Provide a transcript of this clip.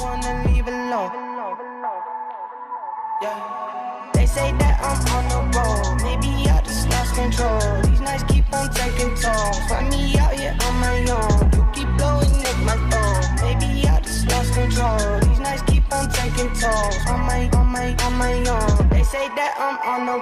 wanna leave alone. Yeah. They say that I'm on the road. Maybe I just lost control. These nights keep on taking tolls. Find me out here on my own. You keep blowing up my phone. Maybe I just lost control. These nights keep on taking tolls. On my, on my, on my own. They say that I'm on the